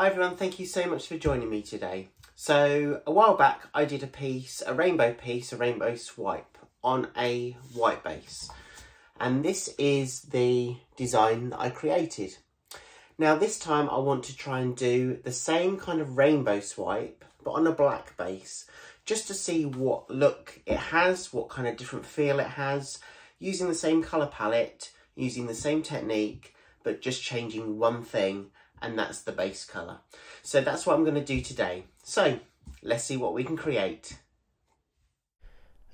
Hi everyone, thank you so much for joining me today. So a while back I did a piece, a rainbow piece, a rainbow swipe on a white base. And this is the design that I created. Now this time I want to try and do the same kind of rainbow swipe, but on a black base, just to see what look it has, what kind of different feel it has, using the same colour palette, using the same technique, but just changing one thing and that's the base colour. So that's what I'm going to do today. So let's see what we can create.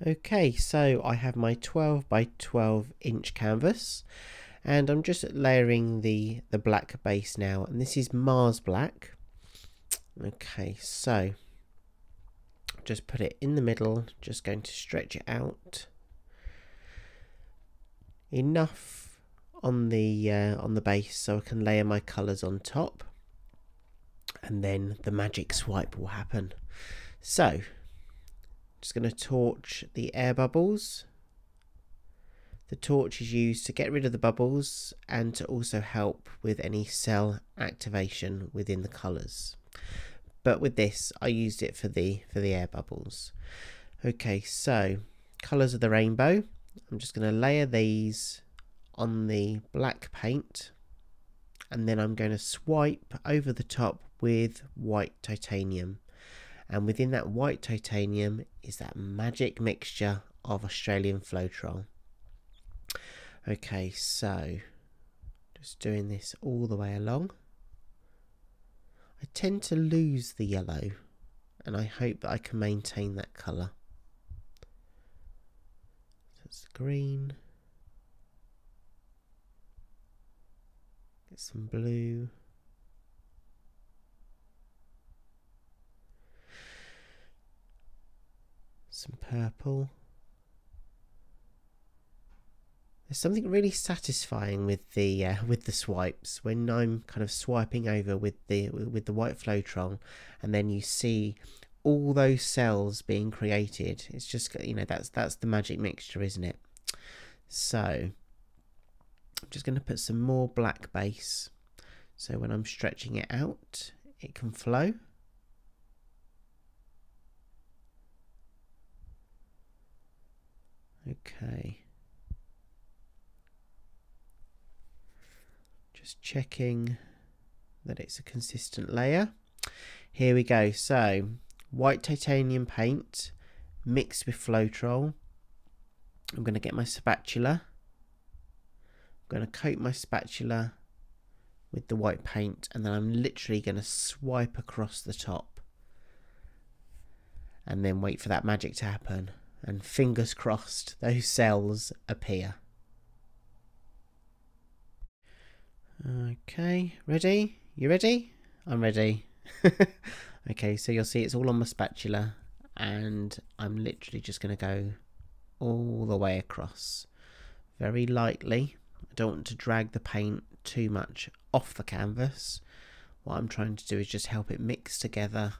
Okay, so I have my 12 by 12 inch canvas and I'm just layering the, the black base now and this is Mars black. Okay, so just put it in the middle, just going to stretch it out. Enough on the uh, on the base so I can layer my colours on top and then the magic swipe will happen. So just going to torch the air bubbles. The torch is used to get rid of the bubbles and to also help with any cell activation within the colours. But with this I used it for the for the air bubbles. Okay so colours of the rainbow. I'm just going to layer these on the black paint and then I'm going to swipe over the top with white titanium and within that white titanium is that magic mixture of Australian Floetrol. Okay, so just doing this all the way along. I tend to lose the yellow and I hope that I can maintain that colour. So it's green. Get some blue. Some purple. There's something really satisfying with the uh, with the swipes when I'm kind of swiping over with the with the white Floetrol, and then you see all those cells being created. It's just you know that's that's the magic mixture, isn't it? So I'm just going to put some more black base so when I'm stretching it out it can flow. Okay. Just checking that it's a consistent layer. Here we go. So white titanium paint mixed with Floetrol. I'm going to get my spatula I'm going to coat my spatula with the white paint and then I'm literally going to swipe across the top and then wait for that magic to happen and fingers crossed those cells appear. Okay, ready? You ready? I'm ready. okay, so you'll see it's all on my spatula and I'm literally just going to go all the way across very lightly don't want to drag the paint too much off the canvas. What I'm trying to do is just help it mix together.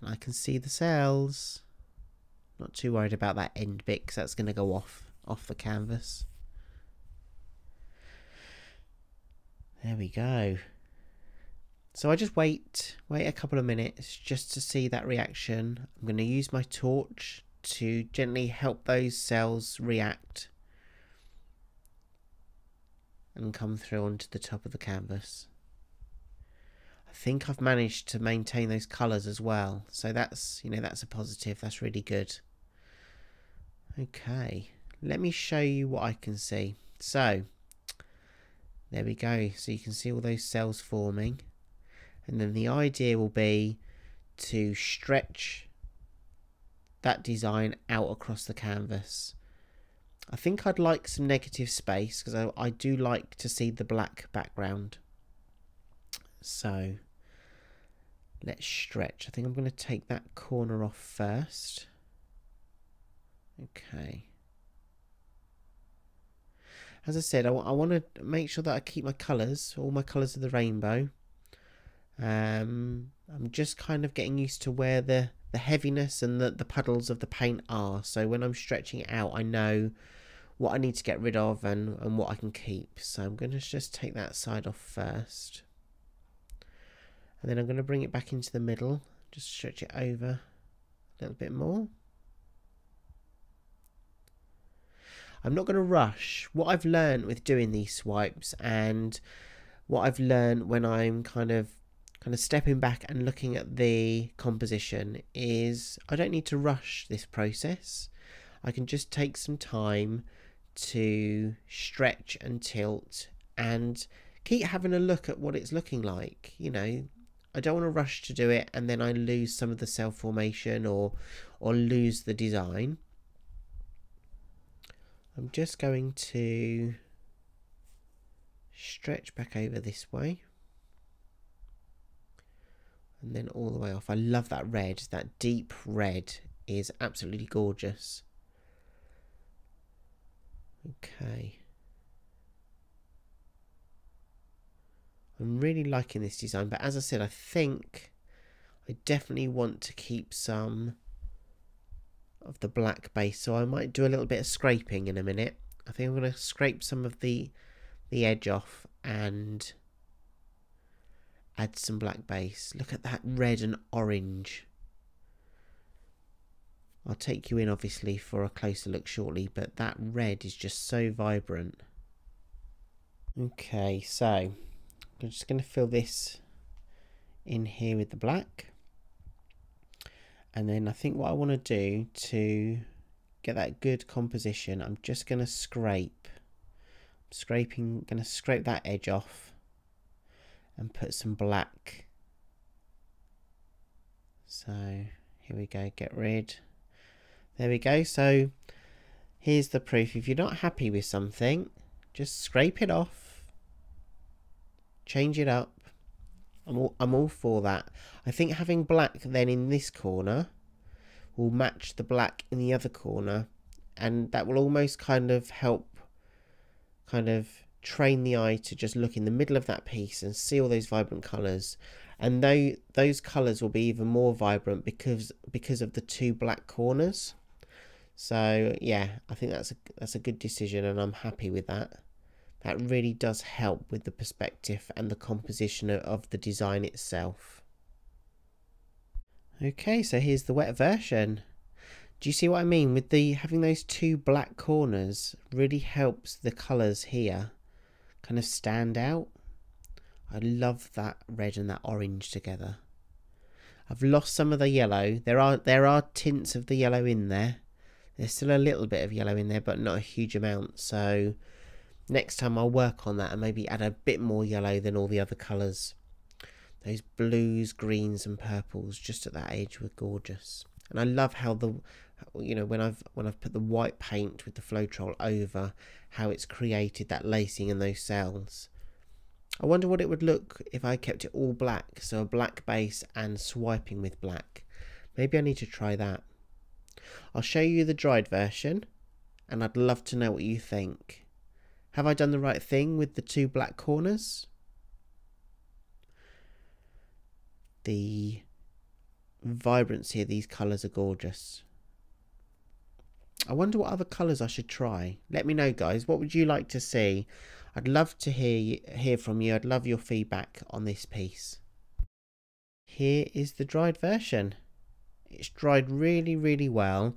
And I can see the cells. Not too worried about that end bit because that's going to go off, off the canvas. There we go. So I just wait, wait a couple of minutes just to see that reaction. I'm going to use my torch to gently help those cells react and come through onto the top of the canvas. I think I've managed to maintain those colours as well. So that's, you know, that's a positive. That's really good. Okay, let me show you what I can see. So, there we go. So you can see all those cells forming. And then the idea will be to stretch that design out across the canvas. I think I'd like some negative space because I, I do like to see the black background. So let's stretch. I think I'm going to take that corner off first. Okay. As I said, I, I want to make sure that I keep my colours, all my colours of the rainbow. Um, I'm just kind of getting used to where the the heaviness and the, the puddles of the paint are. So when I'm stretching it out, I know what I need to get rid of and, and what I can keep. So I'm going to just take that side off first. And then I'm going to bring it back into the middle, just stretch it over a little bit more. I'm not going to rush. What I've learned with doing these swipes and what I've learned when I'm kind of kind of stepping back and looking at the composition is I don't need to rush this process. I can just take some time to stretch and tilt and keep having a look at what it's looking like. You know, I don't want to rush to do it and then I lose some of the cell formation or or lose the design. I'm just going to stretch back over this way and then all the way off. I love that red. That deep red is absolutely gorgeous. Okay. I'm really liking this design, but as I said, I think I definitely want to keep some of the black base, so I might do a little bit of scraping in a minute. I think I'm going to scrape some of the the edge off and add some black base. Look at that red and orange. I'll take you in obviously for a closer look shortly, but that red is just so vibrant. Okay, so I'm just going to fill this in here with the black. And then I think what I want to do to get that good composition, I'm just going to scrape. I'm scraping, going to scrape that edge off and put some black. So here we go, get rid. There we go. So here's the proof. If you're not happy with something, just scrape it off, change it up, I'm all, I'm all for that. I think having black then in this corner will match the black in the other corner and that will almost kind of help kind of train the eye to just look in the middle of that piece and see all those vibrant colours and though those colours will be even more vibrant because because of the two black corners so yeah I think that's a that's a good decision and I'm happy with that that really does help with the perspective and the composition of the design itself. Okay, so here's the wet version. Do you see what I mean? With the having those two black corners really helps the colours here kind of stand out. I love that red and that orange together. I've lost some of the yellow. There are there are tints of the yellow in there. There's still a little bit of yellow in there, but not a huge amount. So next time I'll work on that and maybe add a bit more yellow than all the other colours. Those blues, greens and purples just at that age were gorgeous. And I love how the you know when I've when I've put the white paint with the Floetrol over how it's created that lacing in those cells. I wonder what it would look if I kept it all black, so a black base and swiping with black. Maybe I need to try that. I'll show you the dried version and I'd love to know what you think. Have I done the right thing with the two black corners? The vibrancy of these colours are gorgeous. I wonder what other colours I should try. Let me know, guys. What would you like to see? I'd love to hear hear from you. I'd love your feedback on this piece. Here is the dried version. It's dried really, really well.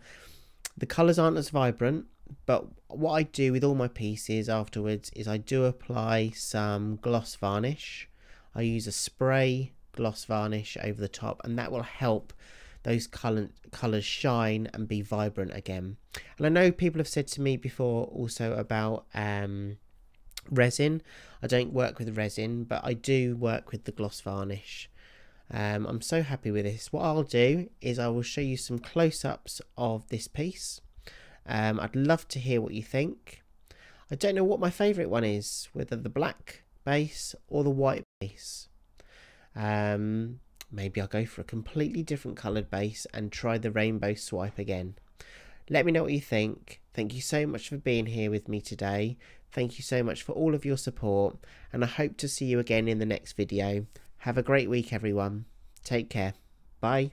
The colours aren't as vibrant, but what I do with all my pieces afterwards is I do apply some gloss varnish. I use a spray gloss varnish over the top and that will help those color, colors shine and be vibrant again. And I know people have said to me before also about um, resin. I don't work with resin, but I do work with the gloss varnish. Um, I'm so happy with this. What I'll do is I will show you some close-ups of this piece um, I'd love to hear what you think. I don't know what my favourite one is, whether the black base or the white base. Um, maybe I'll go for a completely different coloured base and try the rainbow swipe again. Let me know what you think. Thank you so much for being here with me today. Thank you so much for all of your support and I hope to see you again in the next video. Have a great week everyone. Take care. Bye.